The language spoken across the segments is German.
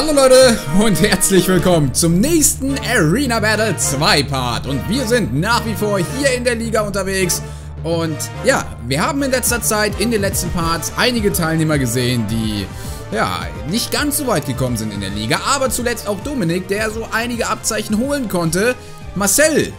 Hallo Leute und herzlich willkommen zum nächsten Arena Battle 2 Part. Und wir sind nach wie vor hier in der Liga unterwegs. Und ja, wir haben in letzter Zeit in den letzten Parts einige Teilnehmer gesehen, die ja, nicht ganz so weit gekommen sind in der Liga, aber zuletzt auch Dominik, der so einige Abzeichen holen konnte. Marcel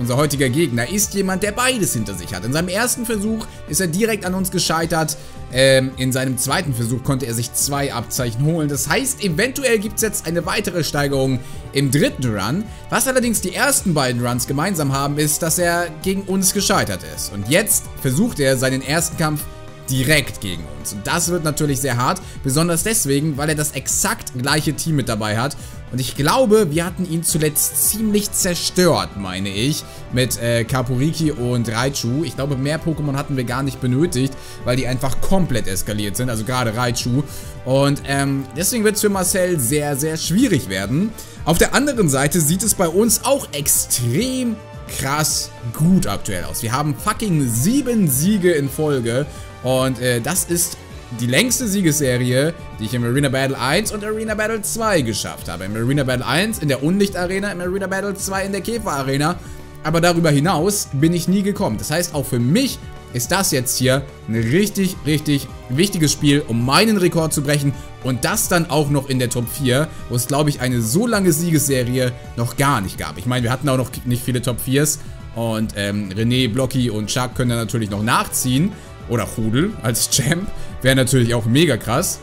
unser heutiger Gegner ist jemand, der beides hinter sich hat. In seinem ersten Versuch ist er direkt an uns gescheitert. Ähm, in seinem zweiten Versuch konnte er sich zwei Abzeichen holen. Das heißt, eventuell gibt es jetzt eine weitere Steigerung im dritten Run. Was allerdings die ersten beiden Runs gemeinsam haben, ist, dass er gegen uns gescheitert ist. Und jetzt versucht er seinen ersten Kampf direkt gegen uns. Und das wird natürlich sehr hart, besonders deswegen, weil er das exakt gleiche Team mit dabei hat. Und ich glaube, wir hatten ihn zuletzt ziemlich zerstört, meine ich, mit äh, Kapuriki und Raichu. Ich glaube, mehr Pokémon hatten wir gar nicht benötigt, weil die einfach komplett eskaliert sind, also gerade Raichu. Und ähm, deswegen wird es für Marcel sehr, sehr schwierig werden. Auf der anderen Seite sieht es bei uns auch extrem krass gut aktuell aus. Wir haben fucking sieben Siege in Folge und äh, das ist die längste Siegesserie, die ich im Arena Battle 1 und Arena Battle 2 geschafft habe. Im Arena Battle 1 in der Unlicht Arena, im Arena Battle 2 in der Käfer Arena. Aber darüber hinaus bin ich nie gekommen. Das heißt, auch für mich ist das jetzt hier ein richtig, richtig wichtiges Spiel, um meinen Rekord zu brechen. Und das dann auch noch in der Top 4, wo es, glaube ich, eine so lange Siegesserie noch gar nicht gab. Ich meine, wir hatten auch noch nicht viele Top 4s. Und ähm, René, Blocky und Chuck können da natürlich noch nachziehen. Oder Hudel als Champ. Wäre natürlich auch mega krass,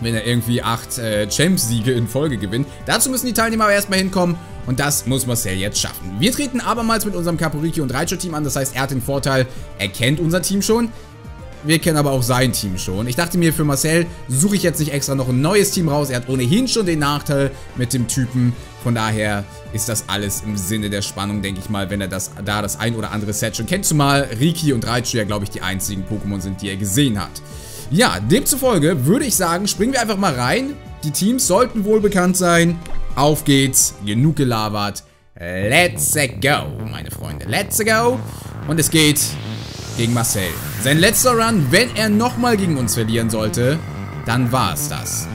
wenn er irgendwie acht äh, Champ-Siege in Folge gewinnt. Dazu müssen die Teilnehmer aber erstmal hinkommen und das muss Marcel jetzt schaffen. Wir treten abermals mit unserem Caporiki und Raichu-Team an, das heißt, er hat den Vorteil, er kennt unser Team schon. Wir kennen aber auch sein Team schon. Ich dachte mir, für Marcel suche ich jetzt nicht extra noch ein neues Team raus. Er hat ohnehin schon den Nachteil mit dem Typen. Von daher ist das alles im Sinne der Spannung, denke ich mal, wenn er das da das ein oder andere Set schon kennt. Zumal Riki und Raichu ja, glaube ich, die einzigen Pokémon sind, die er gesehen hat. Ja, demzufolge würde ich sagen, springen wir einfach mal rein. Die Teams sollten wohl bekannt sein. Auf geht's, genug gelabert. Let's go, meine Freunde. Let's go. Und es geht gegen Marcel. Sein letzter Run, wenn er nochmal gegen uns verlieren sollte, dann war es das.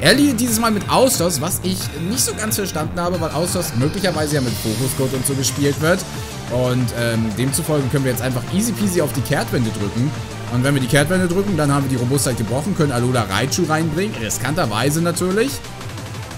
Er liegt dieses Mal mit Austos, was ich nicht so ganz verstanden habe, weil Austos möglicherweise ja mit Fokuscode und so gespielt wird. Und ähm, demzufolge können wir jetzt einfach easy peasy auf die Kehrtwende drücken. Und wenn wir die Kehrtwende drücken, dann haben wir die Robustheit gebrochen, können Alola Raichu reinbringen. Riskanterweise natürlich.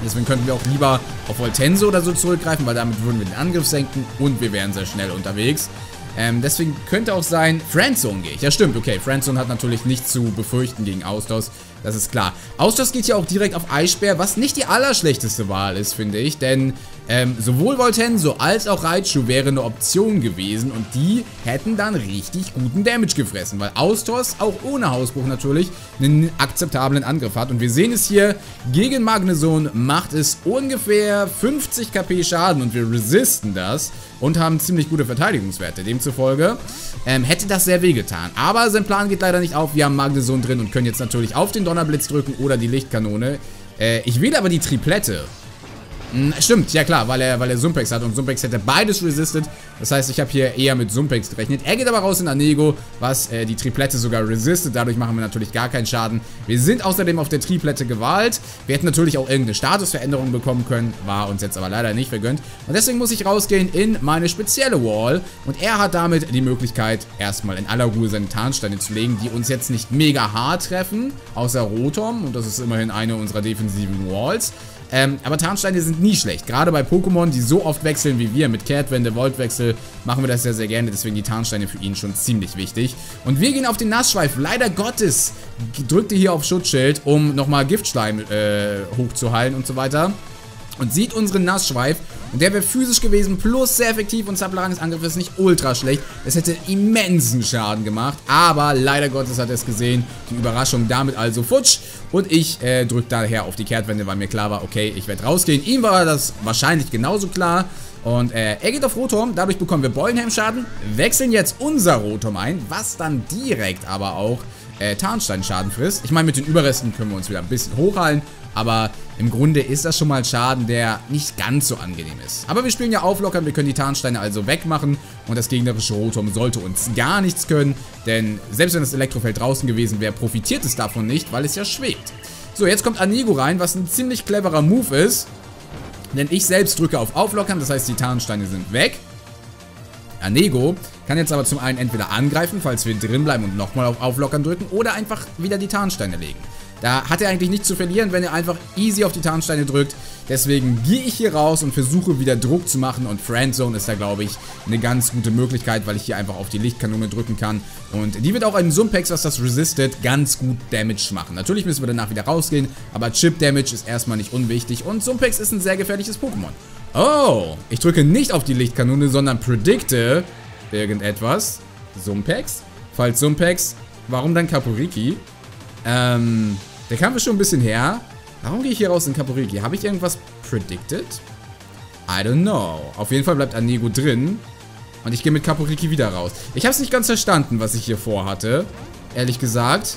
Deswegen könnten wir auch lieber auf Voltenso oder so zurückgreifen, weil damit würden wir den Angriff senken und wir wären sehr schnell unterwegs. Ähm, deswegen könnte auch sein, Friendzone gehe ich. Ja, stimmt, okay. Friendzone hat natürlich nichts zu befürchten gegen Austos. Das ist klar. Austos geht ja auch direkt auf Eisbär, was nicht die allerschlechteste Wahl ist, finde ich. Denn ähm, sowohl Voltenso als auch Raichu wäre eine Option gewesen und die hätten dann richtig guten Damage gefressen, weil Austos, auch ohne Hausbruch natürlich, einen akzeptablen Angriff hat. Und wir sehen es hier, gegen Magneson macht es ungefähr 50 KP Schaden und wir resisten das und haben ziemlich gute Verteidigungswerte. Demzufolge ähm, hätte das sehr wehgetan. Aber sein Plan geht leider nicht auf. Wir haben Magneson drin und können jetzt natürlich auf den Donnerblitz drücken oder die Lichtkanone. Äh, ich wähle aber die Triplette. Stimmt, ja klar, weil er, weil er Sumpex hat und Sumpex hätte beides resisted. Das heißt, ich habe hier eher mit Sumpex gerechnet. Er geht aber raus in Anego, was äh, die Triplette sogar resistet. Dadurch machen wir natürlich gar keinen Schaden. Wir sind außerdem auf der Triplette gewahlt. Wir hätten natürlich auch irgendeine Statusveränderung bekommen können. War uns jetzt aber leider nicht vergönnt. Und deswegen muss ich rausgehen in meine spezielle Wall. Und er hat damit die Möglichkeit, erstmal in aller Ruhe seine Tarnsteine zu legen, die uns jetzt nicht mega hart treffen. Außer Rotom. Und das ist immerhin eine unserer defensiven Walls. Ähm, aber Tarnsteine sind nie schlecht. Gerade bei Pokémon, die so oft wechseln wie wir, mit Kehrtwende, Voltwechsel, machen wir das sehr, sehr gerne. Deswegen die Tarnsteine für ihn schon ziemlich wichtig. Und wir gehen auf den Nassschweif. Leider Gottes drückte hier auf Schutzschild, um nochmal Giftschleim äh, hochzuheilen und so weiter und sieht unseren Nassschweif. Und der wäre physisch gewesen, plus sehr effektiv und Zaplaranges Angriff ist nicht ultra schlecht. Es hätte immensen Schaden gemacht, aber leider Gottes hat er es gesehen. Die Überraschung damit also futsch. Und ich äh, drücke daher auf die Kehrtwende, weil mir klar war, okay, ich werde rausgehen. Ihm war das wahrscheinlich genauso klar. Und äh, er geht auf Rotom, dadurch bekommen wir Beulenhelm-Schaden, wechseln jetzt unser Rotom ein, was dann direkt aber auch äh, Tarnstein-Schaden frisst. Ich meine, mit den Überresten können wir uns wieder ein bisschen hochheilen, aber im Grunde ist das schon mal Schaden, der nicht ganz so angenehm ist. Aber wir spielen ja auflockern, wir können die Tarnsteine also wegmachen und das gegnerische Rotom sollte uns gar nichts können, denn selbst wenn das Elektrofeld draußen gewesen wäre, profitiert es davon nicht, weil es ja schwebt. So, jetzt kommt Anego rein, was ein ziemlich cleverer Move ist. Denn ich selbst drücke auf Auflockern, das heißt, die Tarnsteine sind weg. Anego kann jetzt aber zum einen entweder angreifen, falls wir drin bleiben und nochmal auf Auflockern drücken, oder einfach wieder die Tarnsteine legen. Da hat er eigentlich nichts zu verlieren, wenn er einfach easy auf die Tarnsteine drückt. Deswegen gehe ich hier raus und versuche wieder Druck zu machen und Friendzone ist da, glaube ich, eine ganz gute Möglichkeit, weil ich hier einfach auf die Lichtkanone drücken kann. Und die wird auch in Sumpex, was das resistet, ganz gut Damage machen. Natürlich müssen wir danach wieder rausgehen, aber Chip Damage ist erstmal nicht unwichtig und Sumpex ist ein sehr gefährliches Pokémon. Oh, ich drücke nicht auf die Lichtkanone, sondern predikte irgendetwas. Sumpex? Falls Sumpex, warum dann Kaporiki? Ähm, der Kampf ist schon ein bisschen her. Warum gehe ich hier raus in Kaporiki? Habe ich irgendwas predicted? I don't know. Auf jeden Fall bleibt Anego drin. Und ich gehe mit Kaporiki wieder raus. Ich habe es nicht ganz verstanden, was ich hier vorhatte. Ehrlich gesagt.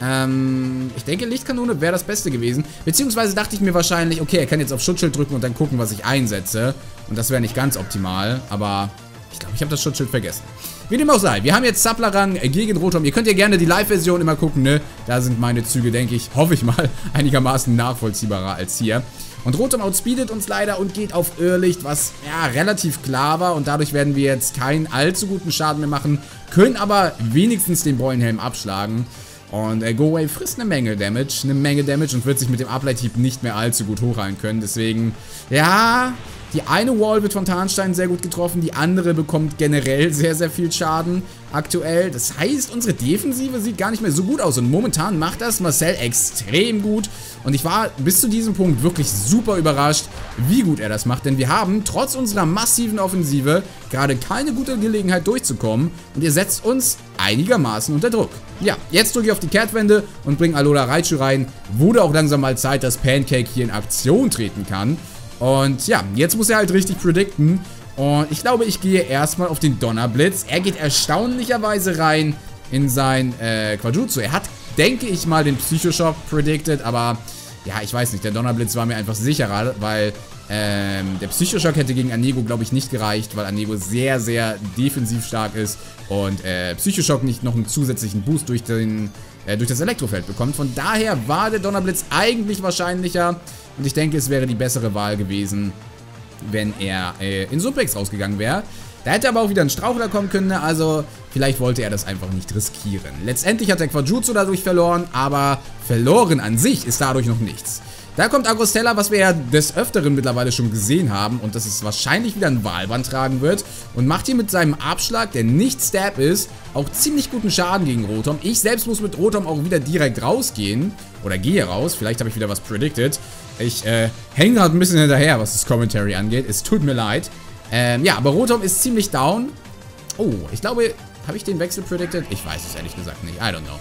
Ähm, ich denke, Lichtkanone wäre das Beste gewesen. Beziehungsweise dachte ich mir wahrscheinlich, okay, er kann jetzt auf Schutzschild drücken und dann gucken, was ich einsetze. Und das wäre nicht ganz optimal. Aber ich glaube, ich habe das Schutzschild vergessen. Wie dem auch sei, wir haben jetzt Zapplerang gegen Rotom. Ihr könnt ja gerne die Live-Version immer gucken, ne? Da sind meine Züge, denke ich, hoffe ich mal, einigermaßen nachvollziehbarer als hier. Und Rotom outspeedet uns leider und geht auf Irrlicht, was ja relativ klar war. Und dadurch werden wir jetzt keinen allzu guten Schaden mehr machen, können aber wenigstens den Beulenhelm abschlagen. Und äh, Go Away frisst eine Menge Damage, eine Menge Damage und wird sich mit dem Ableithieb nicht mehr allzu gut hochheilen können. Deswegen, ja, die eine Wall wird von Tarnstein sehr gut getroffen, die andere bekommt generell sehr, sehr viel Schaden aktuell. Das heißt, unsere Defensive sieht gar nicht mehr so gut aus und momentan macht das Marcel extrem gut. Und ich war bis zu diesem Punkt wirklich super überrascht, wie gut er das macht, denn wir haben trotz unserer massiven Offensive gerade keine gute Gelegenheit durchzukommen und ihr setzt uns einigermaßen unter Druck. Ja, jetzt drücke ich auf die Kehrtwende und bringe Alola Raichu rein. Wurde auch langsam mal Zeit, dass Pancake hier in Aktion treten kann. Und ja, jetzt muss er halt richtig predikten. Und ich glaube, ich gehe erstmal auf den Donnerblitz. Er geht erstaunlicherweise rein in sein äh, Quadrutsu. Er hat, denke ich mal, den Psychoshock predicted, aber ja, ich weiß nicht. Der Donnerblitz war mir einfach sicherer, weil ähm, der Psychoshock hätte gegen Anego, glaube ich, nicht gereicht, weil Anego sehr, sehr defensiv stark ist und äh, Psychoshock nicht noch einen zusätzlichen Boost durch, den, äh, durch das Elektrofeld bekommt. Von daher war der Donnerblitz eigentlich wahrscheinlicher. Und ich denke, es wäre die bessere Wahl gewesen, wenn er äh, in Suplex rausgegangen wäre. Da hätte aber auch wieder ein Strauchler kommen können, also vielleicht wollte er das einfach nicht riskieren. Letztendlich hat der Quajutsu dadurch verloren, aber verloren an sich ist dadurch noch nichts. Da kommt Agrostella, was wir ja des Öfteren mittlerweile schon gesehen haben und dass es wahrscheinlich wieder ein Wahlband tragen wird und macht hier mit seinem Abschlag, der nicht Stab ist, auch ziemlich guten Schaden gegen Rotom. Ich selbst muss mit Rotom auch wieder direkt rausgehen oder gehe raus, vielleicht habe ich wieder was predicted. Ich äh, hänge gerade ein bisschen hinterher, was das Commentary angeht, es tut mir leid. Ähm, ja, aber Rotom ist ziemlich down. Oh, ich glaube, habe ich den Wechsel predicted? Ich weiß es ehrlich gesagt nicht, I don't know.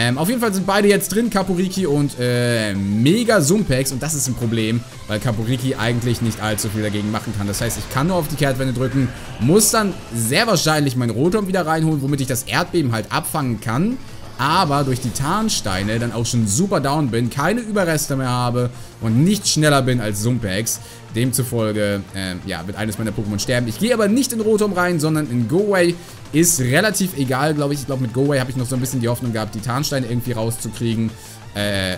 Ähm, auf jeden Fall sind beide jetzt drin, Kapuriki und äh, Mega Sumpex. Und das ist ein Problem, weil Kapuriki eigentlich nicht allzu viel dagegen machen kann. Das heißt, ich kann nur auf die Kehrtwende drücken, muss dann sehr wahrscheinlich mein Rotom wieder reinholen, womit ich das Erdbeben halt abfangen kann. Aber durch die Tarnsteine dann auch schon super down bin, keine Überreste mehr habe und nicht schneller bin als Sumpex. Demzufolge, äh, ja, wird eines meiner Pokémon sterben. Ich gehe aber nicht in Rotom rein, sondern in Go-Way. Ist relativ egal, glaube ich. Ich glaube, mit Go-Way habe ich noch so ein bisschen die Hoffnung gehabt, die Tarnsteine irgendwie rauszukriegen. Äh,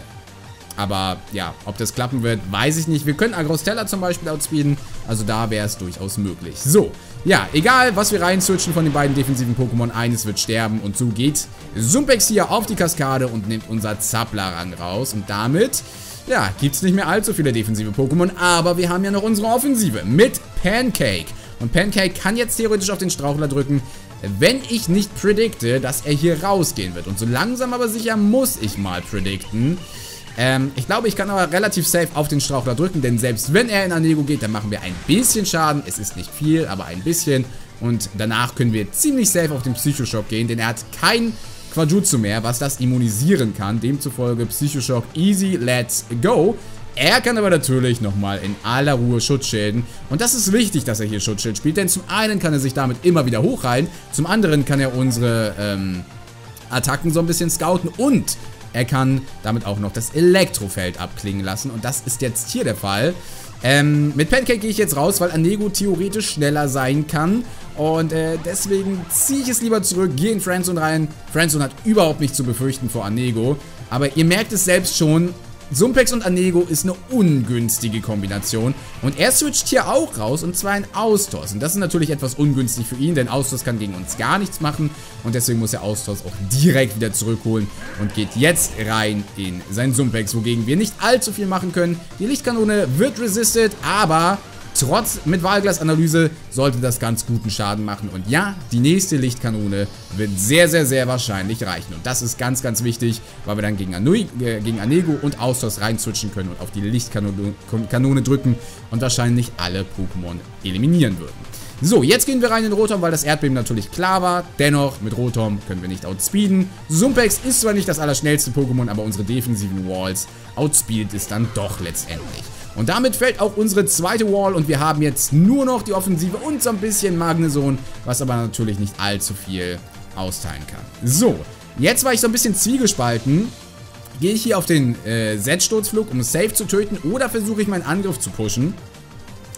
aber ja, ob das klappen wird, weiß ich nicht. Wir können Agrostella zum Beispiel outspeeden. Also da wäre es durchaus möglich. So, ja, egal, was wir reinswitchen von den beiden defensiven Pokémon, eines wird sterben. Und so geht Sumpex hier auf die Kaskade und nimmt unser Zaplarang raus. Und damit, ja, gibt es nicht mehr allzu viele defensive Pokémon. Aber wir haben ja noch unsere Offensive mit Pancake. Und Pancake kann jetzt theoretisch auf den Strauchler drücken, wenn ich nicht predikte, dass er hier rausgehen wird. Und so langsam aber sicher muss ich mal predikten. Ähm, ich glaube, ich kann aber relativ safe auf den Strauchler drücken, denn selbst wenn er in Anego geht, dann machen wir ein bisschen Schaden. Es ist nicht viel, aber ein bisschen. Und danach können wir ziemlich safe auf den Psychoshock gehen, denn er hat kein Quajutsu mehr, was das immunisieren kann. Demzufolge Psychoshock easy, let's go. Er kann aber natürlich nochmal in aller Ruhe Schutzschilden. Und das ist wichtig, dass er hier Schutzschild spielt, denn zum einen kann er sich damit immer wieder hochheilen, zum anderen kann er unsere ähm, Attacken so ein bisschen scouten und er kann damit auch noch das Elektrofeld abklingen lassen und das ist jetzt hier der Fall. Ähm, mit Pancake gehe ich jetzt raus, weil Anego theoretisch schneller sein kann. Und äh, deswegen ziehe ich es lieber zurück, gehe in Friendzone rein. Friendzone hat überhaupt nichts zu befürchten vor Anego. Aber ihr merkt es selbst schon, Sumpex und Anego ist eine ungünstige Kombination. Und er switcht hier auch raus, und zwar in Austos. Und das ist natürlich etwas ungünstig für ihn, denn Austos kann gegen uns gar nichts machen. Und deswegen muss er Austos auch direkt wieder zurückholen und geht jetzt rein in sein Sumpex, wogegen wir nicht allzu viel machen können. Die Lichtkanone wird resisted, aber Trotz mit Wahlglasanalyse sollte das ganz guten Schaden machen. Und ja, die nächste Lichtkanone wird sehr, sehr, sehr wahrscheinlich reichen. Und das ist ganz, ganz wichtig, weil wir dann gegen, Anui, äh, gegen Anego und Austos reinzwitschen können und auf die Lichtkanone Kanone drücken und wahrscheinlich alle Pokémon eliminieren würden. So, jetzt gehen wir rein in Rotom, weil das Erdbeben natürlich klar war. Dennoch, mit Rotom können wir nicht outspeeden. Sumpex ist zwar nicht das allerschnellste Pokémon, aber unsere defensiven Walls outspeedet es dann doch letztendlich. Und damit fällt auch unsere zweite Wall und wir haben jetzt nur noch die Offensive und so ein bisschen Magneson, was aber natürlich nicht allzu viel austeilen kann. So, jetzt war ich so ein bisschen zwiegespalten. Gehe ich hier auf den äh, Z-Sturzflug, um Safe zu töten, oder versuche ich meinen Angriff zu pushen,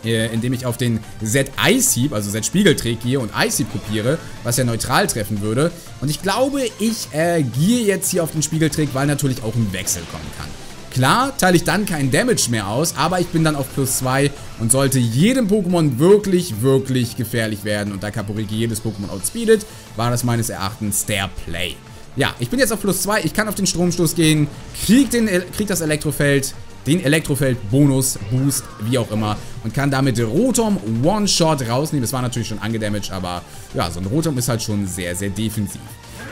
äh, indem ich auf den Z-Ice-Heap, also Z-Spiegelträg gehe und Ice-Heap kopiere, was ja neutral treffen würde. Und ich glaube, ich äh, gehe jetzt hier auf den Spiegelträg, weil natürlich auch ein Wechsel kommen kann. Klar, teile ich dann keinen Damage mehr aus, aber ich bin dann auf plus 2 und sollte jedem Pokémon wirklich, wirklich gefährlich werden und da Kaporiki jedes Pokémon outspeedet, war das meines Erachtens der Play. Ja, ich bin jetzt auf plus 2, ich kann auf den Stromstoß gehen, krieg, den, krieg das Elektrofeld, den Elektrofeld-Bonus, Boost, wie auch immer und kann damit Rotom One-Shot rausnehmen. Das war natürlich schon angedamaged, aber ja, so ein Rotom ist halt schon sehr, sehr defensiv.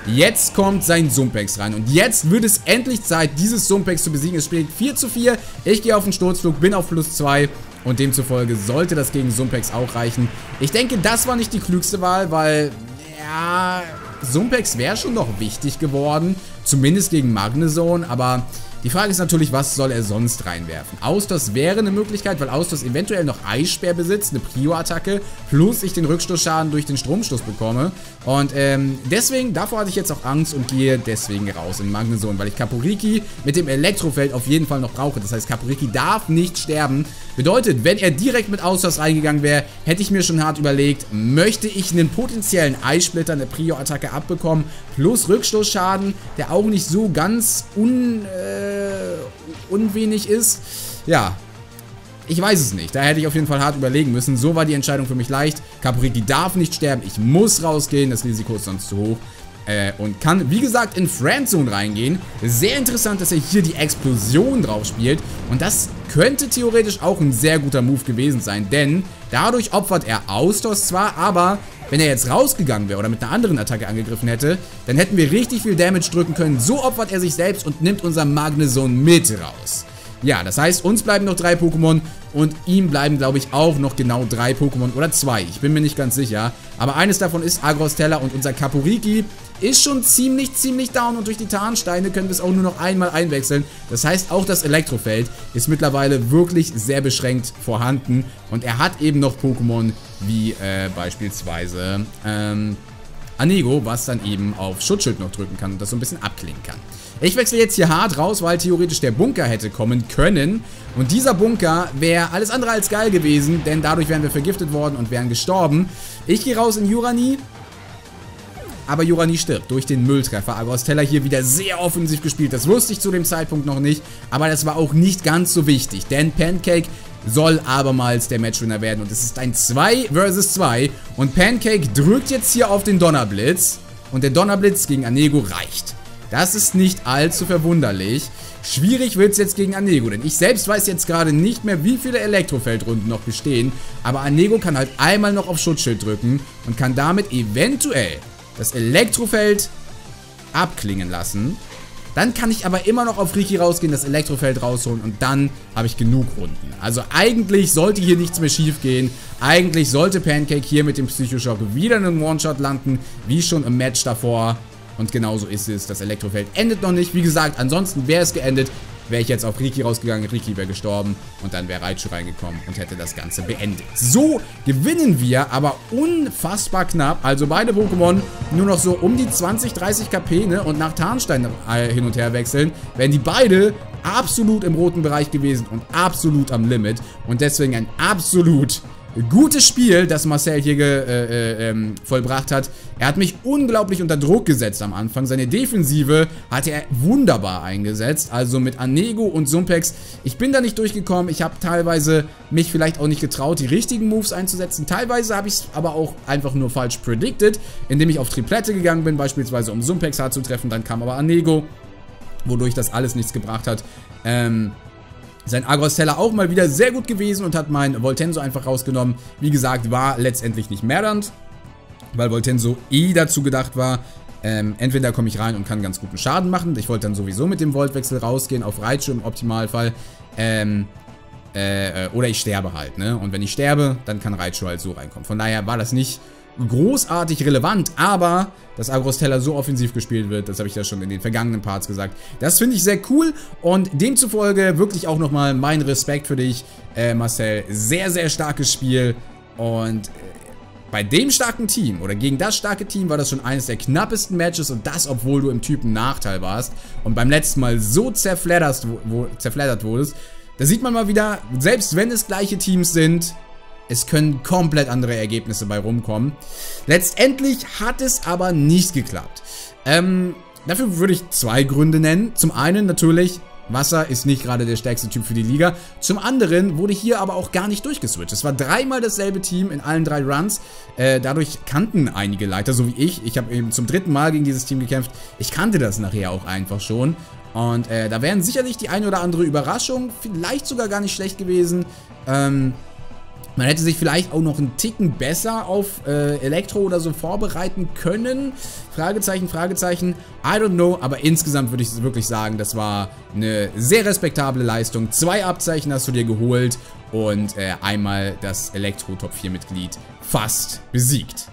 Jetzt kommt sein Sumpex rein. Und jetzt wird es endlich Zeit, dieses Sumpex zu besiegen. Es spielt 4 zu 4. Ich gehe auf den Sturzflug, bin auf plus 2. Und demzufolge sollte das gegen Sumpex auch reichen. Ich denke, das war nicht die klügste Wahl, weil, ja, Sumpex wäre schon noch wichtig geworden. Zumindest gegen Magnezone, aber die Frage ist natürlich, was soll er sonst reinwerfen? Austos wäre eine Möglichkeit, weil Austos eventuell noch Eissperr besitzt, eine Prio-Attacke, plus ich den Rückstoßschaden durch den Stromstoß bekomme. Und ähm, deswegen, davor hatte ich jetzt auch Angst und gehe deswegen raus in Magneson, weil ich Kapuriki mit dem Elektrofeld auf jeden Fall noch brauche. Das heißt, Kapuriki darf nicht sterben. Bedeutet, wenn er direkt mit Austos reingegangen wäre, hätte ich mir schon hart überlegt, möchte ich einen potenziellen Eissplitter, eine Prio-Attacke abbekommen, plus Rückstoßschaden, der auch nicht so ganz un... Äh, unwenig ist. Ja, ich weiß es nicht. Da hätte ich auf jeden Fall hart überlegen müssen. So war die Entscheidung für mich leicht. Caporiti darf nicht sterben. Ich muss rausgehen. Das Risiko ist sonst zu hoch. Äh, und kann, wie gesagt, in Friendzone reingehen. Sehr interessant, dass er hier die Explosion drauf spielt. Und das könnte theoretisch auch ein sehr guter Move gewesen sein. Denn dadurch opfert er Austos zwar, aber wenn er jetzt rausgegangen wäre oder mit einer anderen Attacke angegriffen hätte, dann hätten wir richtig viel Damage drücken können. So opfert er sich selbst und nimmt unser Magneson mit raus. Ja, das heißt, uns bleiben noch drei Pokémon und ihm bleiben, glaube ich, auch noch genau drei Pokémon oder zwei. Ich bin mir nicht ganz sicher. Aber eines davon ist Agrostella und unser Kapuriki ist schon ziemlich, ziemlich down und durch die Tarnsteine können wir es auch nur noch einmal einwechseln. Das heißt, auch das Elektrofeld ist mittlerweile wirklich sehr beschränkt vorhanden und er hat eben noch Pokémon wie äh, beispielsweise ähm, Anego, was dann eben auf Schutzschild noch drücken kann und das so ein bisschen abklingen kann. Ich wechsle jetzt hier hart raus, weil theoretisch der Bunker hätte kommen können. Und dieser Bunker wäre alles andere als geil gewesen, denn dadurch wären wir vergiftet worden und wären gestorben. Ich gehe raus in Jurani. Aber Jurani stirbt durch den Mülltreffer. Agostella hier wieder sehr offensiv gespielt. Das wusste ich zu dem Zeitpunkt noch nicht. Aber das war auch nicht ganz so wichtig. Denn Pancake soll abermals der Matchwinner werden. Und es ist ein 2 vs 2. Und Pancake drückt jetzt hier auf den Donnerblitz. Und der Donnerblitz gegen Anego reicht. Das ist nicht allzu verwunderlich. Schwierig wird es jetzt gegen Anego, denn ich selbst weiß jetzt gerade nicht mehr, wie viele Elektrofeldrunden noch bestehen. Aber Anego kann halt einmal noch auf Schutzschild drücken und kann damit eventuell das Elektrofeld abklingen lassen. Dann kann ich aber immer noch auf Riki rausgehen, das Elektrofeld rausholen und dann habe ich genug Runden. Also eigentlich sollte hier nichts mehr schief gehen. Eigentlich sollte Pancake hier mit dem Psychoschock wieder einen One-Shot landen, wie schon im Match davor. Und genauso ist es. Das Elektrofeld endet noch nicht. Wie gesagt, ansonsten wäre es geendet, wäre ich jetzt auf Riki rausgegangen, Riki wäre gestorben und dann wäre Raichu reingekommen und hätte das Ganze beendet. So gewinnen wir, aber unfassbar knapp. Also beide Pokémon nur noch so um die 20, 30 KP ne? und nach Tarnstein äh, hin und her wechseln, wären die beide absolut im roten Bereich gewesen und absolut am Limit und deswegen ein absolut gutes Spiel, das Marcel hier äh, äh, ähm, vollbracht hat. Er hat mich unglaublich unter Druck gesetzt am Anfang. Seine Defensive hat er wunderbar eingesetzt. Also mit Anego und Sumpex. Ich bin da nicht durchgekommen. Ich habe teilweise mich vielleicht auch nicht getraut, die richtigen Moves einzusetzen. Teilweise habe ich es aber auch einfach nur falsch predicted, indem ich auf Triplette gegangen bin, beispielsweise um Sumpex hart zu treffen. Dann kam aber Anego, wodurch das alles nichts gebracht hat. Ähm... Sein Agros-Teller auch mal wieder sehr gut gewesen und hat mein Voltenso einfach rausgenommen. Wie gesagt, war letztendlich nicht mördernd, weil Voltenso eh dazu gedacht war, ähm, entweder komme ich rein und kann ganz guten Schaden machen. Ich wollte dann sowieso mit dem Voltwechsel rausgehen, auf Raichu im Optimalfall. Ähm, äh, oder ich sterbe halt, ne? Und wenn ich sterbe, dann kann Raichu halt so reinkommen. Von daher war das nicht großartig relevant, aber dass Agrostella so offensiv gespielt wird, das habe ich ja schon in den vergangenen Parts gesagt. Das finde ich sehr cool und demzufolge wirklich auch nochmal mein Respekt für dich, äh, Marcel. Sehr, sehr starkes Spiel und äh, bei dem starken Team oder gegen das starke Team war das schon eines der knappesten Matches und das, obwohl du im Typen Nachteil warst und beim letzten Mal so zerfleddert, wo, zerfleddert wurdest. Da sieht man mal wieder, selbst wenn es gleiche Teams sind, es können komplett andere Ergebnisse bei rumkommen. Letztendlich hat es aber nicht geklappt. Ähm, dafür würde ich zwei Gründe nennen. Zum einen natürlich, Wasser ist nicht gerade der stärkste Typ für die Liga. Zum anderen wurde hier aber auch gar nicht durchgeswitcht. Es war dreimal dasselbe Team in allen drei Runs. Äh, dadurch kannten einige Leiter, so wie ich. Ich habe eben zum dritten Mal gegen dieses Team gekämpft. Ich kannte das nachher auch einfach schon. Und äh, da wären sicherlich die eine oder andere Überraschung, vielleicht sogar gar nicht schlecht gewesen. Ähm, man hätte sich vielleicht auch noch einen Ticken besser auf äh, Elektro oder so vorbereiten können. Fragezeichen, Fragezeichen. I don't know, aber insgesamt würde ich wirklich sagen, das war eine sehr respektable Leistung. Zwei Abzeichen hast du dir geholt und äh, einmal das Elektro Top 4 Mitglied fast besiegt.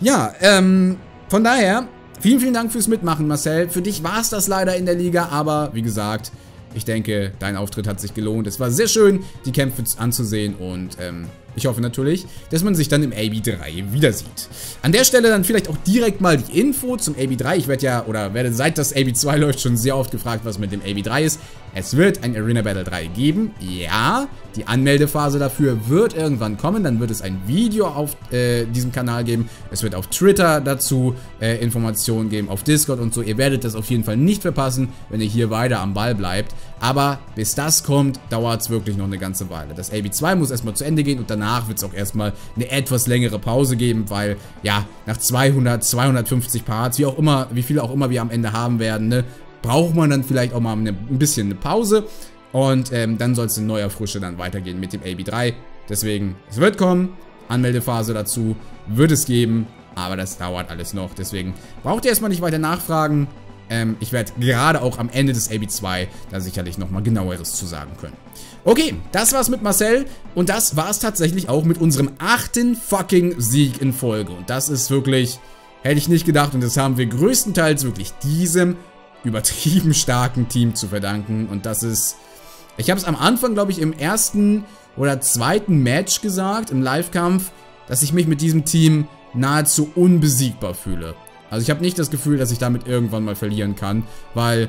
Ja, ähm, von daher, vielen, vielen Dank fürs Mitmachen, Marcel. Für dich war es das leider in der Liga, aber wie gesagt, ich denke, dein Auftritt hat sich gelohnt. Es war sehr schön, die Kämpfe anzusehen und ähm, ich hoffe natürlich, dass man sich dann im AB3 wieder sieht. An der Stelle dann vielleicht auch direkt mal die Info zum AB3. Ich werde ja, oder werde seit das AB2 läuft, schon sehr oft gefragt, was mit dem AB3 ist. Es wird ein Arena Battle 3 geben. Ja, die Anmeldephase dafür wird irgendwann kommen. Dann wird es ein Video auf äh, diesem Kanal geben. Es wird auf Twitter dazu äh, Informationen geben, auf Discord und so. Ihr werdet das auf jeden Fall nicht verpassen, wenn ihr hier weiter am Ball bleibt. Aber bis das kommt, dauert es wirklich noch eine ganze Weile. Das AB2 muss erstmal zu Ende gehen und danach wird es auch erstmal eine etwas längere Pause geben, weil ja, nach 200, 250 Parts, wie auch immer, wie viele auch immer wir am Ende haben werden, ne, braucht man dann vielleicht auch mal eine, ein bisschen eine Pause. Und ähm, dann soll es in neuer Frische dann weitergehen mit dem AB3. Deswegen, es wird kommen. Anmeldephase dazu wird es geben. Aber das dauert alles noch. Deswegen braucht ihr erstmal nicht weiter nachfragen. Ähm, ich werde gerade auch am Ende des AB2 da sicherlich nochmal genaueres zu sagen können. Okay, das war's mit Marcel und das war's tatsächlich auch mit unserem achten fucking Sieg in Folge. Und das ist wirklich, hätte ich nicht gedacht und das haben wir größtenteils wirklich diesem übertrieben starken Team zu verdanken. Und das ist, ich habe es am Anfang, glaube ich, im ersten oder zweiten Match gesagt, im Live-Kampf, dass ich mich mit diesem Team nahezu unbesiegbar fühle. Also ich habe nicht das Gefühl, dass ich damit irgendwann mal verlieren kann, weil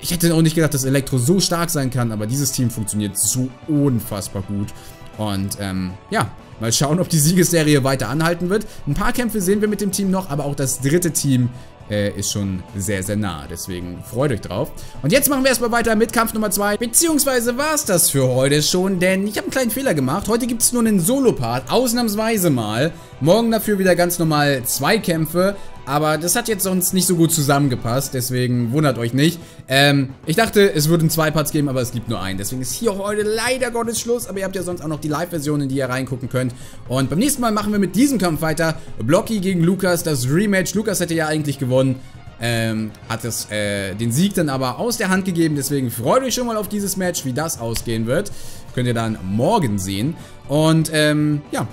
ich hätte auch nicht gedacht, dass Elektro so stark sein kann, aber dieses Team funktioniert so unfassbar gut. Und ähm, ja, mal schauen, ob die Siegesserie weiter anhalten wird. Ein paar Kämpfe sehen wir mit dem Team noch, aber auch das dritte Team äh, ist schon sehr, sehr nah. Deswegen freut euch drauf. Und jetzt machen wir erstmal weiter mit Kampf Nummer 2. Beziehungsweise war es das für heute schon, denn ich habe einen kleinen Fehler gemacht. Heute gibt es nur einen Solo-Part, ausnahmsweise mal. Morgen dafür wieder ganz normal zwei Kämpfe. Aber das hat jetzt sonst nicht so gut zusammengepasst, deswegen wundert euch nicht. Ähm, ich dachte, es würden zwei Parts geben, aber es gibt nur einen. Deswegen ist hier heute leider Gottes Schluss, aber ihr habt ja sonst auch noch die Live-Version, in die ihr reingucken könnt. Und beim nächsten Mal machen wir mit diesem Kampf weiter. Blocky gegen Lukas, das Rematch. Lukas hätte ja eigentlich gewonnen. Ähm, hat es, äh, den Sieg dann aber aus der Hand gegeben. Deswegen freut euch schon mal auf dieses Match, wie das ausgehen wird. Könnt ihr dann morgen sehen. Und, ähm, ja,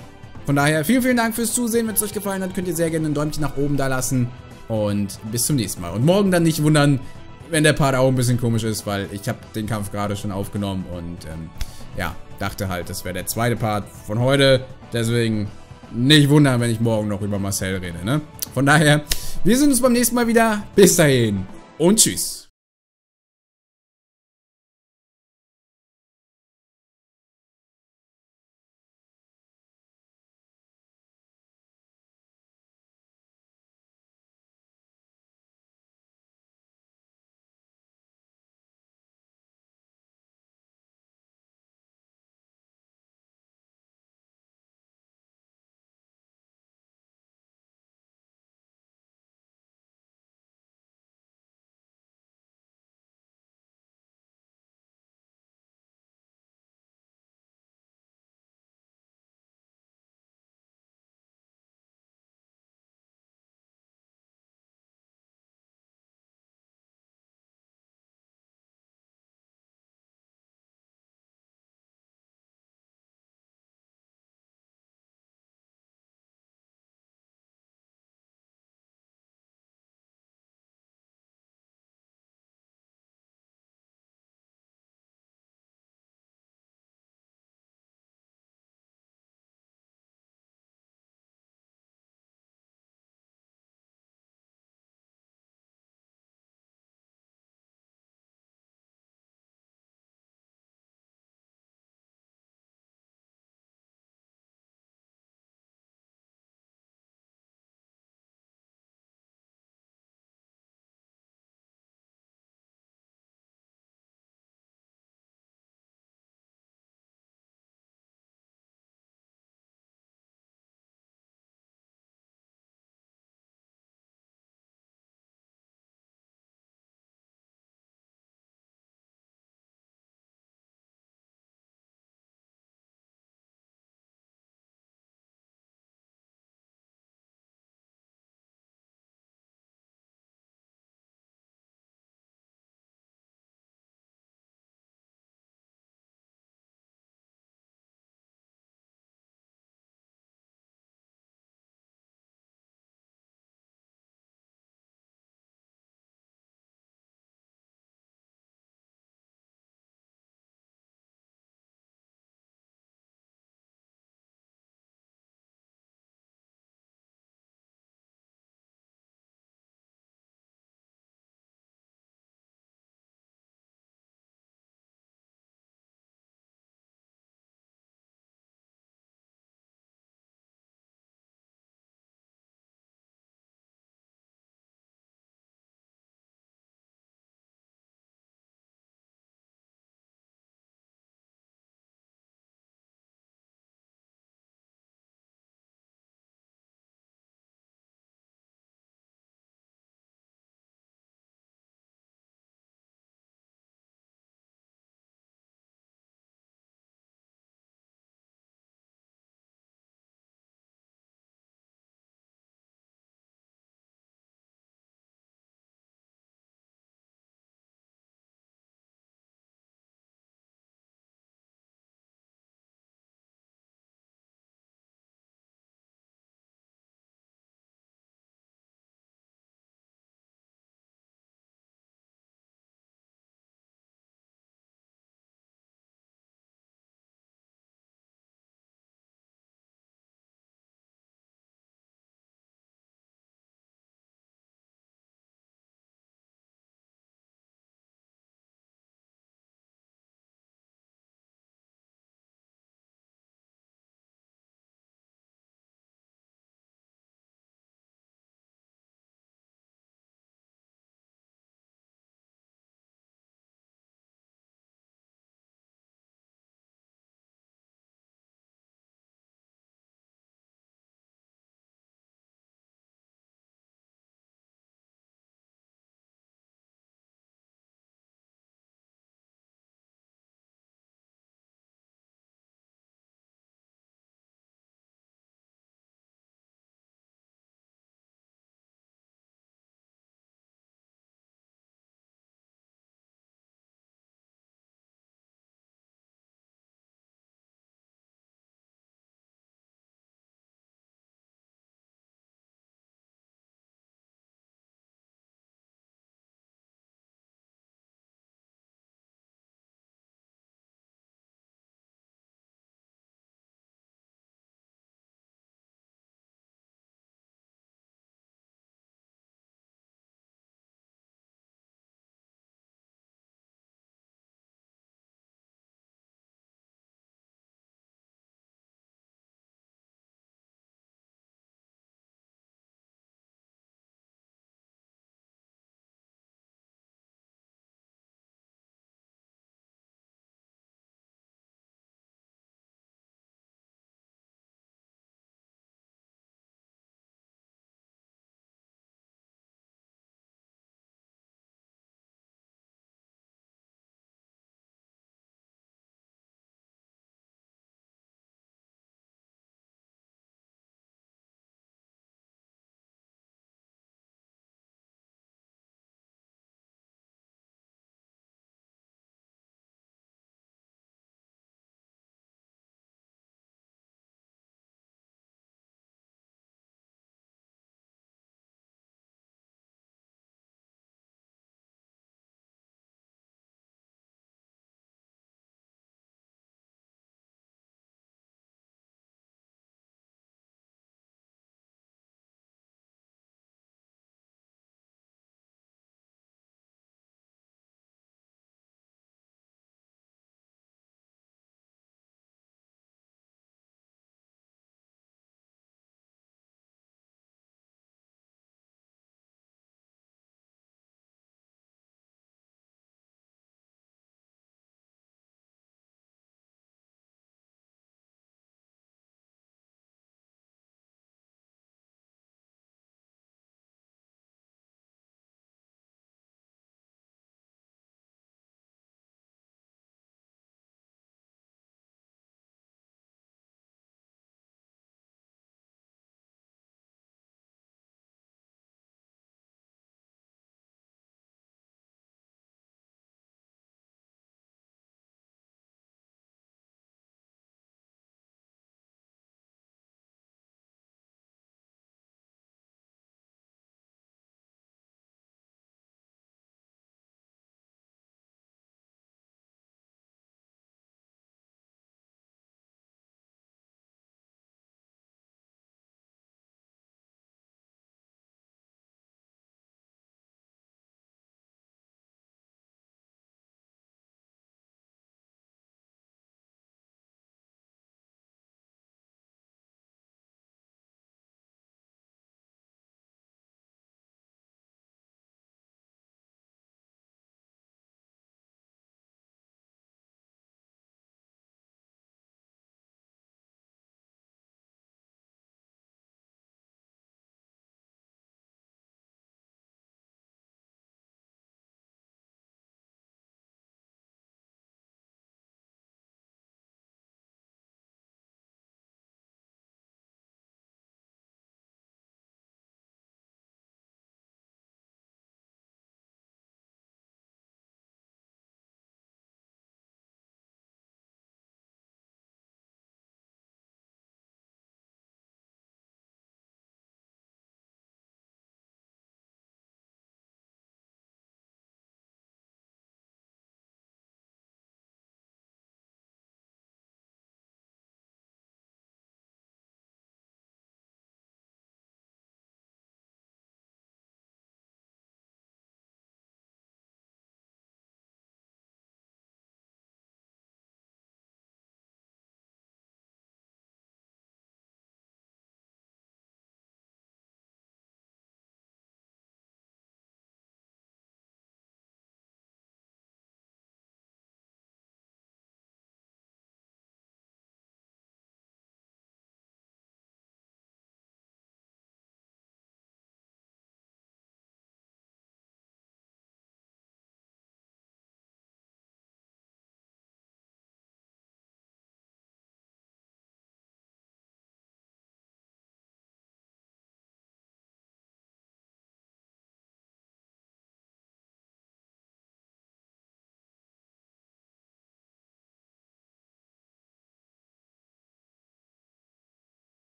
von daher, vielen, vielen Dank fürs Zusehen. Wenn es euch gefallen hat, könnt ihr sehr gerne ein Däumchen nach oben da lassen. Und bis zum nächsten Mal. Und morgen dann nicht wundern, wenn der Part auch ein bisschen komisch ist, weil ich habe den Kampf gerade schon aufgenommen und ähm, ja, dachte halt, das wäre der zweite Part von heute. Deswegen nicht wundern, wenn ich morgen noch über Marcel rede, ne? Von daher, wir sehen uns beim nächsten Mal wieder. Bis dahin und tschüss.